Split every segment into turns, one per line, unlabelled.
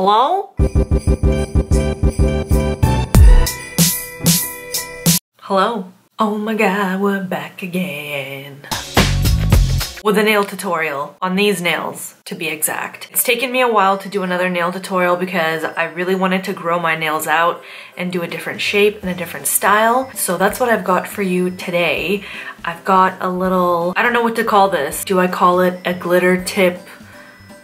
Hello? Hello? Oh my god, we're back again. With a nail tutorial on these nails, to be exact. It's taken me a while to do another nail tutorial because I really wanted to grow my nails out and do a different shape and a different style. So that's what I've got for you today. I've got a little, I don't know what to call this. Do I call it a glitter tip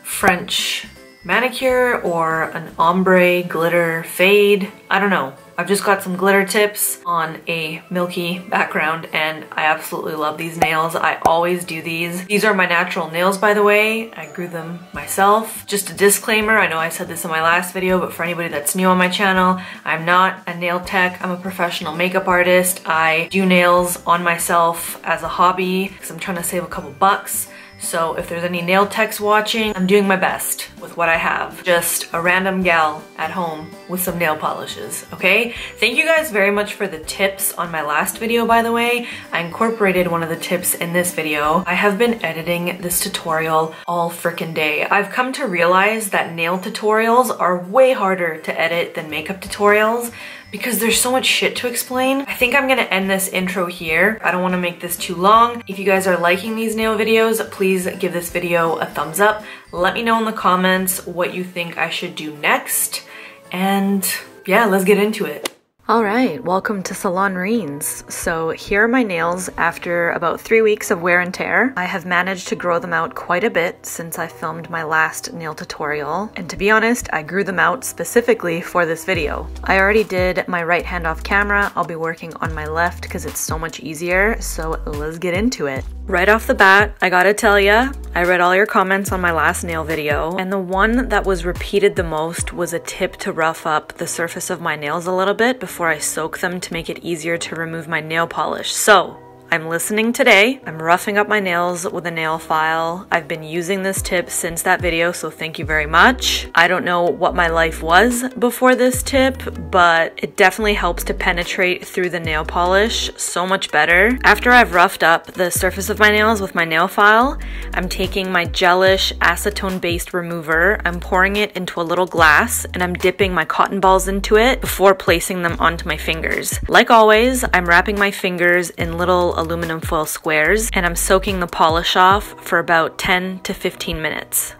French manicure or an ombre glitter fade. I don't know. I've just got some glitter tips on a milky background and I absolutely love these nails. I always do these. These are my natural nails by the way. I grew them myself. Just a disclaimer, I know I said this in my last video, but for anybody that's new on my channel, I'm not a nail tech. I'm a professional makeup artist. I do nails on myself as a hobby because I'm trying to save a couple bucks. So if there's any nail techs watching, I'm doing my best with what I have. Just a random gal at home with some nail polishes, okay? Thank you guys very much for the tips on my last video, by the way. I incorporated one of the tips in this video. I have been editing this tutorial all freaking day. I've come to realize that nail tutorials are way harder to edit than makeup tutorials because there's so much shit to explain. I think I'm gonna end this intro here. I don't wanna make this too long. If you guys are liking these nail videos, please give this video a thumbs up. Let me know in the comments what you think I should do next. And yeah, let's get into it. All right, welcome to Salon Reens. So here are my nails after about three weeks of wear and tear. I have managed to grow them out quite a bit since I filmed my last nail tutorial. And to be honest, I grew them out specifically for this video. I already did my right hand off camera. I'll be working on my left because it's so much easier. So let's get into it. Right off the bat, I gotta tell ya, I read all your comments on my last nail video, and the one that was repeated the most was a tip to rough up the surface of my nails a little bit before I soak them to make it easier to remove my nail polish. So, I'm listening today. I'm roughing up my nails with a nail file. I've been using this tip since that video, so thank you very much. I don't know what my life was before this tip, but it definitely helps to penetrate through the nail polish so much better. After I've roughed up the surface of my nails with my nail file, I'm taking my gelish acetone-based remover, I'm pouring it into a little glass, and I'm dipping my cotton balls into it before placing them onto my fingers. Like always, I'm wrapping my fingers in little aluminum foil squares and I'm soaking the polish off for about 10 to 15 minutes.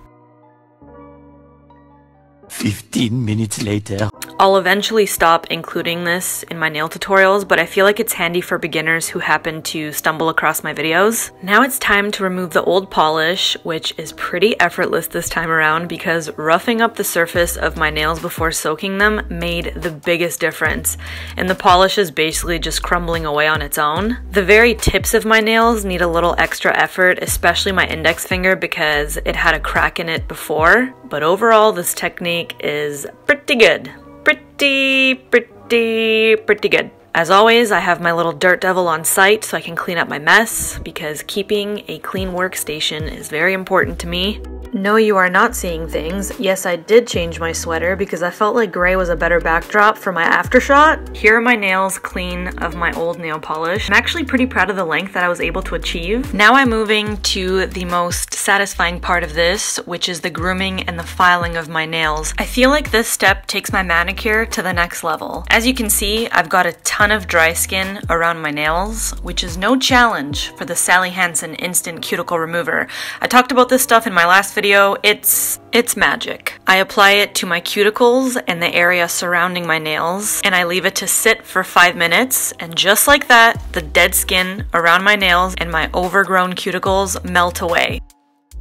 15 minutes later.
I'll eventually stop including this in my nail tutorials, but I feel like it's handy for beginners who happen to stumble across my videos. Now it's time to remove the old polish, which is pretty effortless this time around because roughing up the surface of my nails before soaking them made the biggest difference, and the polish is basically just crumbling away on its own. The very tips of my nails need a little extra effort, especially my index finger because it had a crack in it before, but overall this technique is pretty good pretty, pretty, pretty good. As always, I have my little dirt devil on site so I can clean up my mess because keeping a clean workstation is very important to me. No, you are not seeing things. Yes, I did change my sweater because I felt like gray was a better backdrop for my after shot. Here are my nails clean of my old nail polish. I'm actually pretty proud of the length that I was able to achieve. Now I'm moving to the most satisfying part of this, which is the grooming and the filing of my nails. I feel like this step takes my manicure to the next level. As you can see, I've got a ton of dry skin around my nails, which is no challenge for the Sally Hansen Instant Cuticle Remover. I talked about this stuff in my last video video, it's it's magic. I apply it to my cuticles and the area surrounding my nails, and I leave it to sit for five minutes, and just like that, the dead skin around my nails and my overgrown cuticles melt away.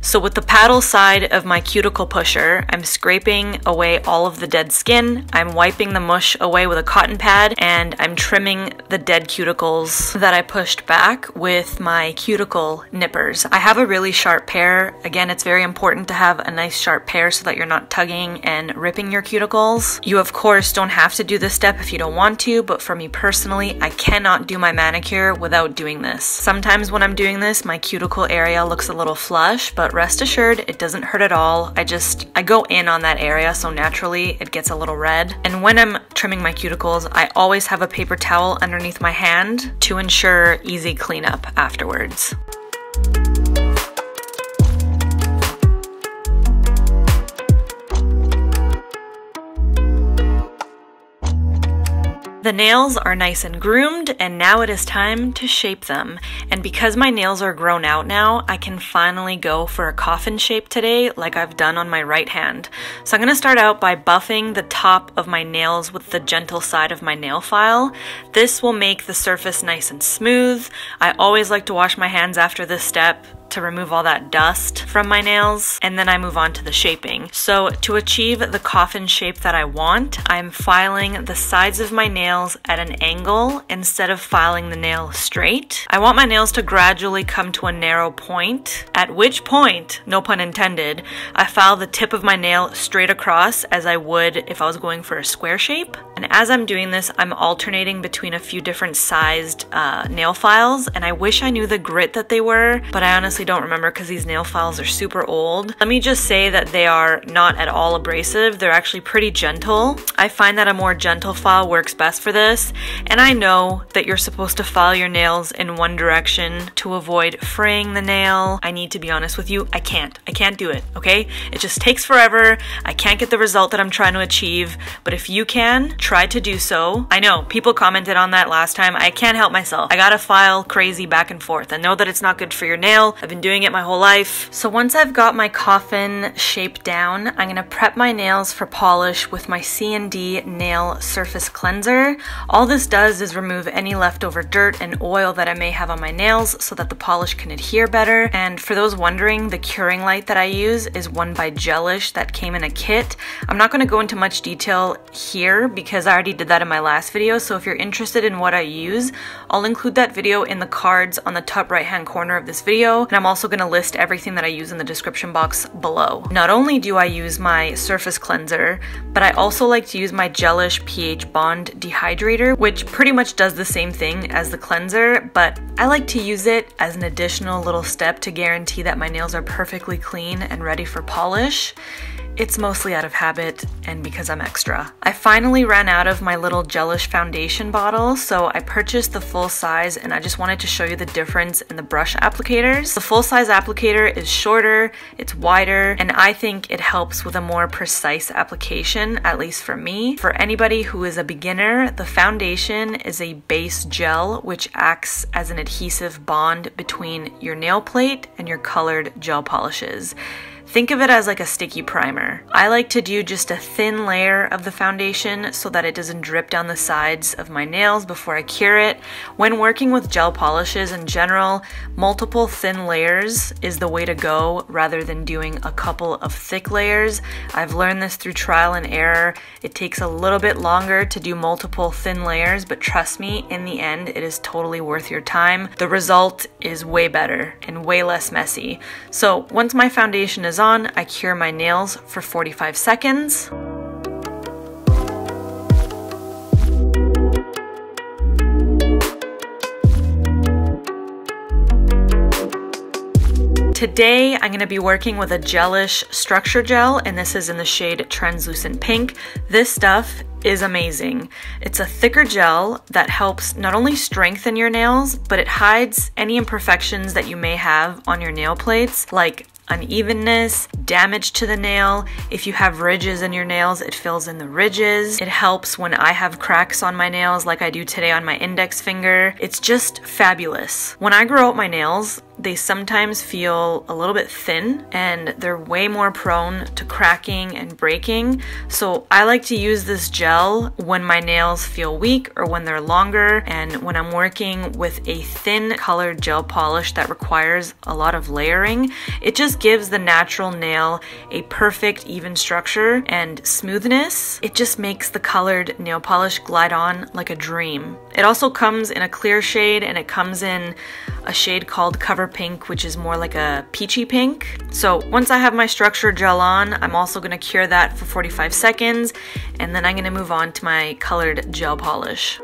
So with the paddle side of my cuticle pusher, I'm scraping away all of the dead skin, I'm wiping the mush away with a cotton pad, and I'm trimming the dead cuticles that I pushed back with my cuticle nippers. I have a really sharp pair. Again, it's very important to have a nice sharp pair so that you're not tugging and ripping your cuticles. You of course don't have to do this step if you don't want to, but for me personally, I cannot do my manicure without doing this. Sometimes when I'm doing this, my cuticle area looks a little flush, but rest assured it doesn't hurt at all. I just, I go in on that area so naturally it gets a little red. And when I'm trimming my cuticles, I always have a paper towel underneath my hand to ensure easy cleanup afterwards. The nails are nice and groomed and now it is time to shape them. And because my nails are grown out now, I can finally go for a coffin shape today like I've done on my right hand. So I'm going to start out by buffing the top of my nails with the gentle side of my nail file. This will make the surface nice and smooth. I always like to wash my hands after this step to remove all that dust from my nails and then I move on to the shaping. So to achieve the coffin shape that I want, I'm filing the sides of my nails at an angle instead of filing the nail straight. I want my nails to gradually come to a narrow point, at which point, no pun intended, I file the tip of my nail straight across as I would if I was going for a square shape. And as I'm doing this, I'm alternating between a few different sized uh, nail files and I wish I knew the grit that they were, but I honestly honestly don't remember because these nail files are super old. Let me just say that they are not at all abrasive. They're actually pretty gentle. I find that a more gentle file works best for this. And I know that you're supposed to file your nails in one direction to avoid fraying the nail. I need to be honest with you, I can't. I can't do it, okay? It just takes forever. I can't get the result that I'm trying to achieve. But if you can, try to do so. I know, people commented on that last time. I can't help myself. I gotta file crazy back and forth. I know that it's not good for your nail. I've been doing it my whole life. So once I've got my coffin shape down, I'm gonna prep my nails for polish with my CND Nail Surface Cleanser. All this does is remove any leftover dirt and oil that I may have on my nails so that the polish can adhere better. And for those wondering, the curing light that I use is one by Gelish that came in a kit. I'm not gonna go into much detail here because I already did that in my last video. So if you're interested in what I use, I'll include that video in the cards on the top right hand corner of this video. And I'm also gonna list everything that I use in the description box below. Not only do I use my surface cleanser, but I also like to use my Gelish pH Bond Dehydrator, which pretty much does the same thing as the cleanser, but I like to use it as an additional little step to guarantee that my nails are perfectly clean and ready for polish. It's mostly out of habit and because I'm extra. I finally ran out of my little Gelish foundation bottle, so I purchased the full size and I just wanted to show you the difference in the brush applicators. The full size applicator is shorter, it's wider, and I think it helps with a more precise application, at least for me. For anybody who is a beginner, the foundation is a base gel which acts as an adhesive bond between your nail plate and your colored gel polishes. Think of it as like a sticky primer. I like to do just a thin layer of the foundation so that it doesn't drip down the sides of my nails before I cure it. When working with gel polishes in general, multiple thin layers is the way to go rather than doing a couple of thick layers. I've learned this through trial and error. It takes a little bit longer to do multiple thin layers, but trust me, in the end, it is totally worth your time. The result is way better and way less messy. So once my foundation is on, I cure my nails for 45 seconds. Today, I'm going to be working with a Gelish structure gel, and this is in the shade Translucent Pink. This stuff is amazing. It's a thicker gel that helps not only strengthen your nails, but it hides any imperfections that you may have on your nail plates, like unevenness, damage to the nail. If you have ridges in your nails, it fills in the ridges. It helps when I have cracks on my nails like I do today on my index finger. It's just fabulous. When I grow out my nails, they sometimes feel a little bit thin and they're way more prone to cracking and breaking. So I like to use this gel when my nails feel weak or when they're longer and when I'm working with a thin colored gel polish that requires a lot of layering. It just gives the natural nail a perfect even structure and smoothness. It just makes the colored nail polish glide on like a dream. It also comes in a clear shade and it comes in a shade called Cover Pink, which is more like a peachy pink. So once I have my structure gel on, I'm also gonna cure that for 45 seconds, and then I'm gonna move on to my colored gel polish.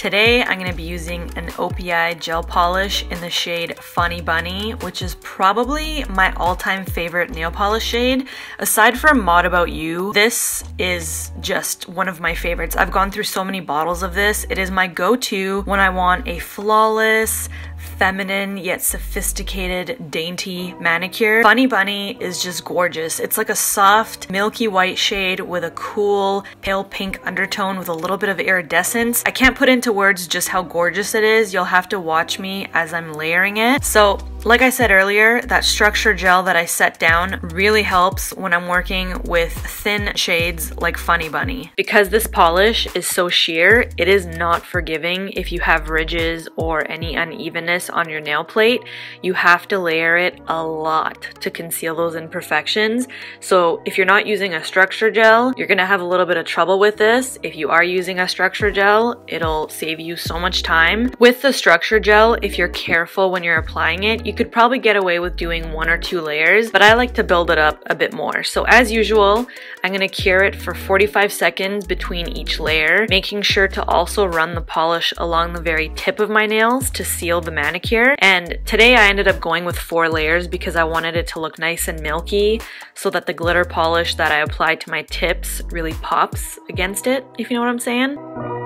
Today I'm going to be using an OPI gel polish in the shade Funny Bunny, which is probably my all-time favorite nail polish shade. Aside from Mod About You, this is just one of my favorites. I've gone through so many bottles of this. It is my go-to when I want a flawless, feminine yet sophisticated, dainty manicure. Funny Bunny is just gorgeous. It's like a soft, milky white shade with a cool, pale pink undertone with a little bit of iridescence. I can't put into words just how gorgeous it is. You'll have to watch me as I'm layering it. So like I said earlier, that structure gel that I set down really helps when I'm working with thin shades like Funny Bunny. Because this polish is so sheer, it is not forgiving if you have ridges or any unevenness on your nail plate. You have to layer it a lot to conceal those imperfections. So if you're not using a structure gel, you're gonna have a little bit of trouble with this. If you are using a structure gel, it'll save you so much time. With the structure gel, if you're careful when you're applying it, you could probably get away with doing one or two layers, but I like to build it up a bit more. So as usual, I'm gonna cure it for 45 seconds between each layer, making sure to also run the polish along the very tip of my nails to seal the manicure. And today I ended up going with four layers because I wanted it to look nice and milky so that the glitter polish that I applied to my tips really pops against it, if you know what I'm saying.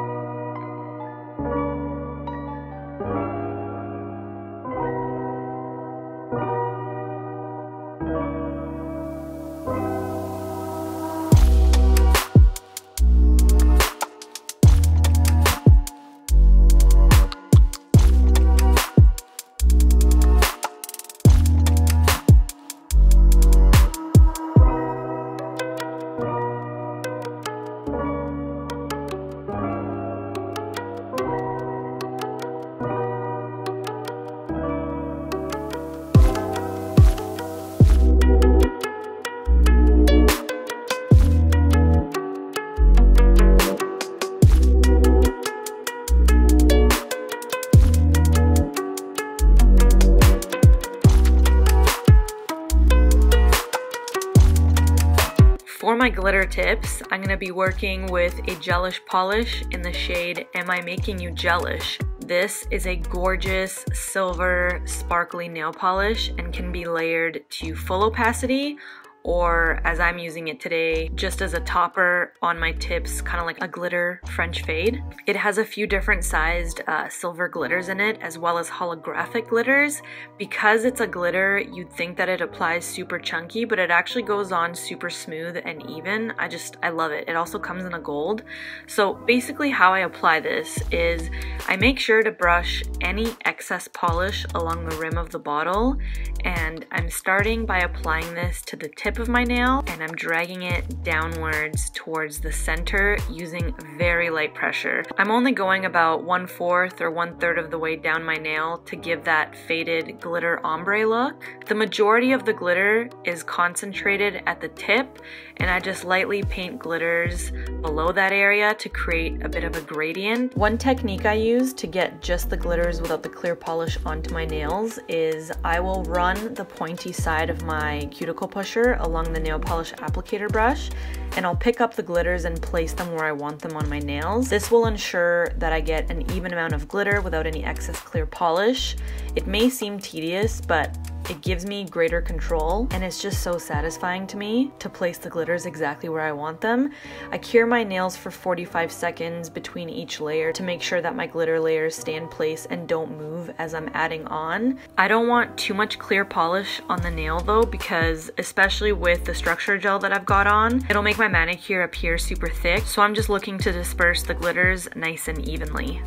For my glitter tips, I'm to be working with a gelish polish in the shade Am I Making You Gelish? This is a gorgeous silver sparkly nail polish and can be layered to full opacity or as I'm using it today, just as a topper on my tips, kind of like a glitter French fade. It has a few different sized uh, silver glitters in it, as well as holographic glitters. Because it's a glitter, you'd think that it applies super chunky, but it actually goes on super smooth and even. I just, I love it. It also comes in a gold. So basically how I apply this is I make sure to brush any excess polish along the rim of the bottle, and I'm starting by applying this to the tip tip of my nail and I'm dragging it downwards towards the center using very light pressure. I'm only going about one fourth or one third of the way down my nail to give that faded glitter ombre look. The majority of the glitter is concentrated at the tip and I just lightly paint glitters below that area to create a bit of a gradient. One technique I use to get just the glitters without the clear polish onto my nails is I will run the pointy side of my cuticle pusher along the nail polish applicator brush and I'll pick up the glitters and place them where I want them on my nails. This will ensure that I get an even amount of glitter without any excess clear polish. It may seem tedious, but it gives me greater control and it's just so satisfying to me to place the glitters exactly where I want them. I cure my nails for 45 seconds between each layer to make sure that my glitter layers stay in place and don't move as I'm adding on. I don't want too much clear polish on the nail though because especially with the structure gel that I've got on, it'll make my manicure appear super thick. So I'm just looking to disperse the glitters nice and evenly.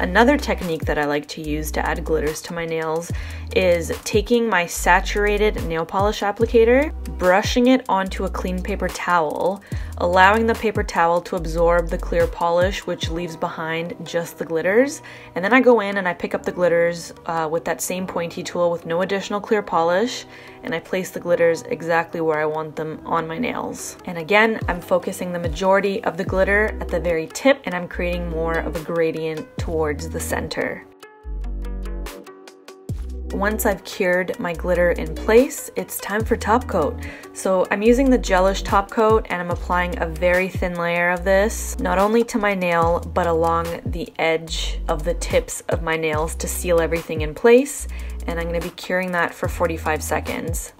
Another technique that I like to use to add glitters to my nails is taking my saturated nail polish applicator, brushing it onto a clean paper towel, allowing the paper towel to absorb the clear polish, which leaves behind just the glitters. And then I go in and I pick up the glitters uh, with that same pointy tool with no additional clear polish, and I place the glitters exactly where I want them on my nails. And again, I'm focusing the majority of the glitter at the very tip, and I'm creating more of a gradient towards the center. Once I've cured my glitter in place, it's time for top coat. So I'm using the gelish top coat and I'm applying a very thin layer of this, not only to my nail, but along the edge of the tips of my nails to seal everything in place. And I'm gonna be curing that for 45 seconds.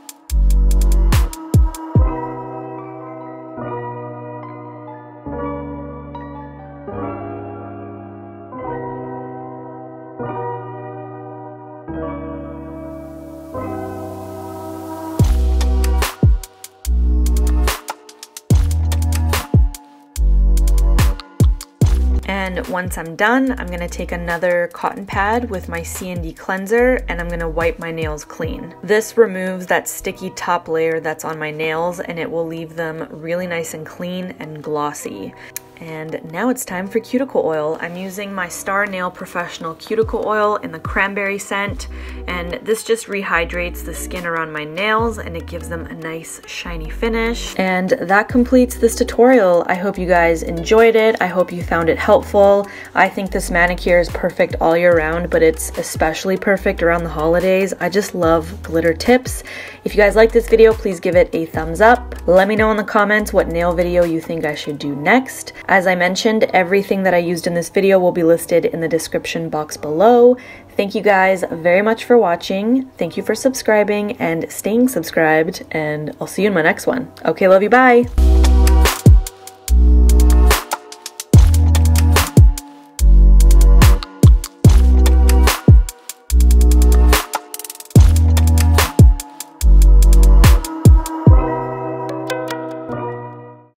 Once I'm done, I'm gonna take another cotton pad with my CND cleanser and I'm gonna wipe my nails clean. This removes that sticky top layer that's on my nails and it will leave them really nice and clean and glossy. And now it's time for cuticle oil. I'm using my Star Nail Professional Cuticle Oil in the cranberry scent, and this just rehydrates the skin around my nails and it gives them a nice shiny finish. And that completes this tutorial. I hope you guys enjoyed it. I hope you found it helpful. I think this manicure is perfect all year round, but it's especially perfect around the holidays. I just love glitter tips. If you guys like this video, please give it a thumbs up. Let me know in the comments what nail video you think I should do next. As I mentioned, everything that I used in this video will be listed in the description box below. Thank you guys very much for watching. Thank you for subscribing and staying subscribed, and I'll see you in my next one. Okay, love you, bye!